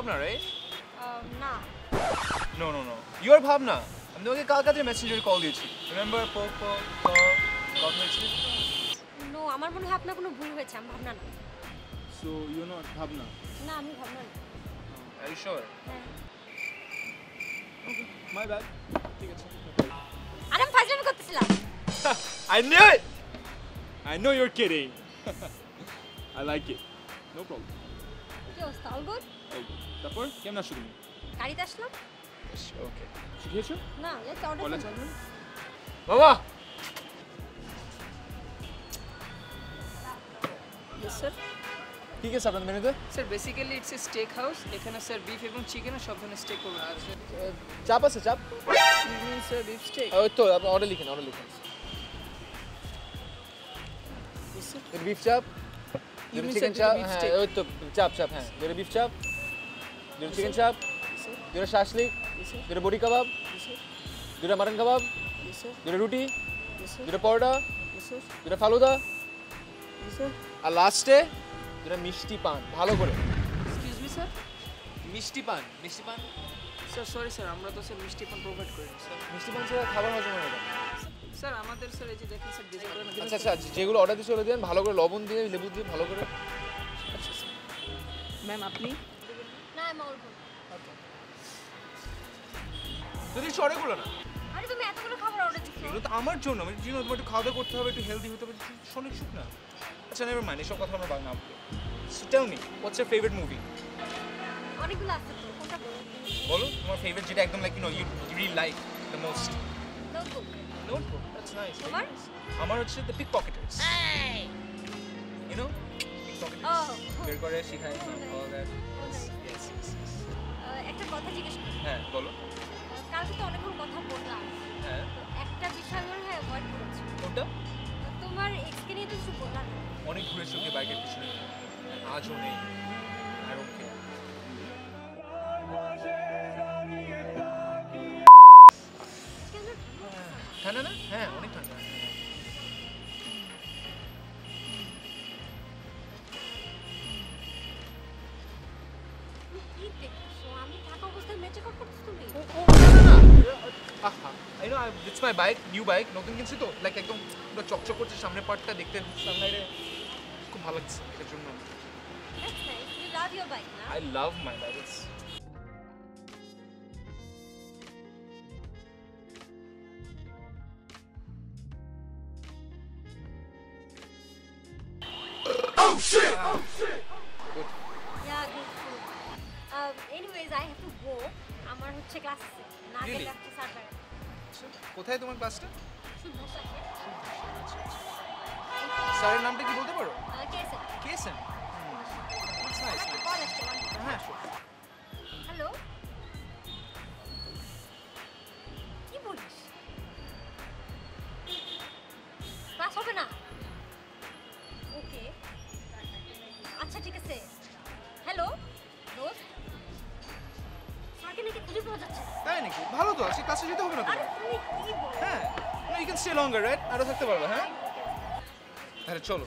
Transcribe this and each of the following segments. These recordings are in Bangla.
ভাবনা রাইট Um, না। No no no you are Bhabna. আমি তোমাকে কাল কাজে মেসেঞ্জারে কল দিয়েছি? রিমেম্বার পো পো কথা নো আমার মনে হয় আপনার কোনো ভুল হয়েছে আমি ভাবনা না। সো ইউ নট ভাবনা? না আমি ভাবনা না। Are you sure my bad ঠিক আছে আরে আমি ফাজলামি করতেছিলাম। I knew it! I know you're kidding. I like it. No problem. কি অবস্থা? অল গুড. তারপর কেমন আছো তুমি? গাড়িতে আসলাম। ওকে শিখিয়েছো না লেটস অর্ডার বাবা! ইয়েস স্যার কি কি আছে আপনাদের মেনুতে? Sir basically it's a steak house এখানে স্যার বিফ এবং চিকেন সব ধরনের স্টেক করবেন আর চাপ আছে চাপ? স্যার বিফ স্টেক ওই তো আপনি অর্ডার লিখেন অর্ডার লিখেন। বিফ চাপ চিকেন চাপ হ্যাঁ ওই তো চাপ চাপ হ্যাঁ বিফ চাপ। দুটো চিকেন চাপ দুটো শাসলিক দুটো বড়ি কাবাব দুটো মাটন কাবাব দুটো রুটি দুটো পরোটা দুটো ফালুদা আর লাস্টে দুটো মিষ্টি পান ভালো করে। এক্সকিউজ মি স্যার মিষ্টি পান মিষ্টি পান? স্যার সরি স্যার আমরা তো স্যার মিষ্টি পান প্রোভাইড করি স্যার মিষ্টি পান ছাড়া খাবার হজম হয় স্যার আমাদের স্যার এই যে দেখেন স্যার ডেজার্ট আচ্ছা আচ্ছা যেগুলো অর্ডার দিয়েছে ওগুলো দেন ভালো করে লবণ দিয়ে লেবু দিয়ে ভালো করে। আচ্ছা স্যার ম্যাম আপনি? যদি সরে গুলো না। আরে তুমি এতগুলো খাবার অর্ডার দিছো। এগুলো তো আমার জন্য আমি জন্য তোমার একটু খাওয়া দাওয়া করতে হবে একটু হেলদি হতে হবে শোনে শুক না। আচ্ছা নেভার মাইন্ড এসব কথা আমরা বাদ না। So tell me what's your favourite movie অনেকগুলো আছে তো কোনটা বলো? বলো তোমার ফেভারিট যেটা একদম like you know you really like the most notebook notebook that's nice তোমার? আমার হচ্ছে the pickpocketers you know pickpocketers. বের করে শিখায় yes yes yes একটা কথা জিজ্ঞেস হ্যাঁ বলো। কোনটা তোমার এক্সকে নিয়ে তো কিছু বললাম অনেক ঘুরে চোখে বাইকের পিছনে আজও নেই। আর ওকে। ঠান্ডা না? হ্যাঁ অনেক ঠান্ডা। তুমি কি দেখছ? আমি থাকা অবস্থায় মেচে কাপ করতেছো তুমি it's my bike new bike নতুন কিনছি তো লাইক একদম পুরো চকচক করছে সামনের পার্টটা দেখতে সানলাইটে খুব ভালো লাগছে এর জন্য। বাইক না? I love my bike Yeah, good food. Um, anyways, I have to go. আমার হচ্ছে ক্লাস না গেলে একটা স্যার বেড়াবে কোথায় তোমার ক্লাসটা স্যারের নামটা কি বলতে পারো? কেসেন কেসেন হ্যাঁ। তাই নাকি? ভালো তো আছে ক্লাসে যেতে হবে না আরে হ্যাঁ you can stay longer right আরও থাকতে পারবে হ্যাঁ? তাহলে চলো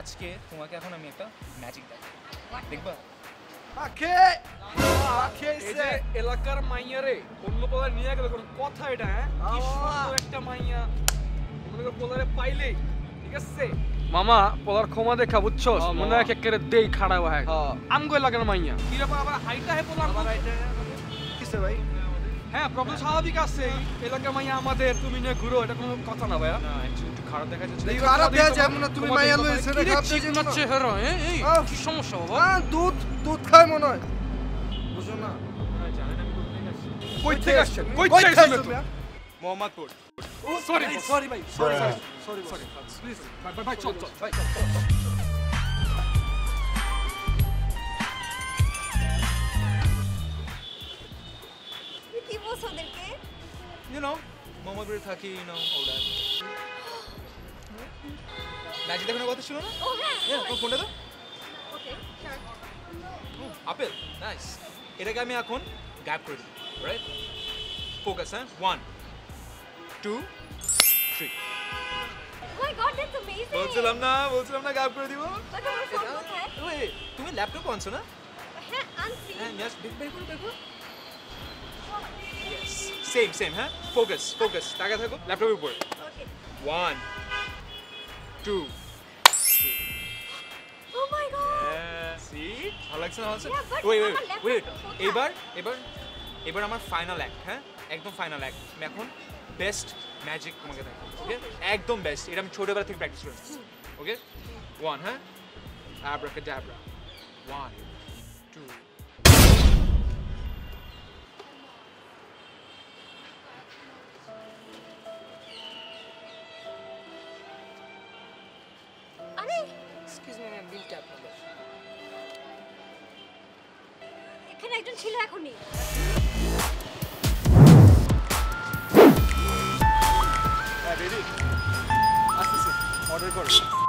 আজকে তোমাকে এখন আমি একটা ম্যাজিক দেখাবো। দেখবা? আখে আখে যে এলাকার মাইয়া রে অন্য পোলা নিয়ে গেল কোনো কথা এটা হ্যাঁ? কি সুন্দর একটা মাইয়া। মনে করে পোলারে পাইলেই ঠিক আছে? মামা পোলার ক্ষমা দেখা বুঝছ? মনে হয় একেবারে দেই খাড়া হয়। আমগো এলাকার মাইয়া। কি ব্যাপার আবার হাইটা হে পোলা আমার কিসে ভাই? হ্যাঁ প্রবলেম স্বাভাবিক আছে। এই এলাকার মাইয়া আমাদের তুমি নিয়ে ঘুরো এটা কোনো কথা না ভাইয়া। না একটু খারাপ দেখা যাচ্ছে। এই খারাপ দেয়া যাবে না তুমি মাইয়া লই সেটা খারাপ দেয়া যাবে না। চেহারা এই কি সমস্যা বাবা? হ্যাঁ দুধ দুধ খায় মনে হয়। বুঝো না। কই থেকে আসছেন? কই থেকে আসছেন তুমি, হ্যাঁ? মোহাম্মদপুর সরি সরি ভাই sorry sorry sorry sorry please ভাই। ভাই, ভাই চল চল ভাই বলছো ওদেরকে ইউ নো মোহাম্মদপুরে থাকি you know all that magic দেখানোর কথা ছিল না? ও হ্যাঁ হ্যাঁ তোমার ফোনটা তো ওকে আপেল নাইস এটাকে আমি এখন গ্যাপ করে দিই রাইট ফোকাস হ্যাঁ? ওয়ান টু থ্রি বলছিলাম না বলছিলাম না গ্যাপ করে দিব। ওই, তুমি ল্যাপটপ আনছো না? হ্যাঁ আনছি। হ্যাঁ বের করো বের করো সেম সেম হ্যাঁ ফোকাস ফোকাস তাকা থাকো ল্যাপটপের উপর ওয়ান টু? এবার এবার এবার আমার ফাইনাল অ্যাক্ট হ্যাঁ? একদম ফাইনাল অ্যাক্ট আমি এখন বেস্ট ম্যাজিক তোমাকে দেখাবো ওকে একদম বেস্ট এটা আমি ছোটবেলা থেকে প্র্যাকটিস করেছি ওকে ওয়ান হ্যাঁ? আব্রাকাডাব্রা ওয়ান টু বিলটা আপনাদের। এখানে একজন ছিল এখনই। অর্ডার করো।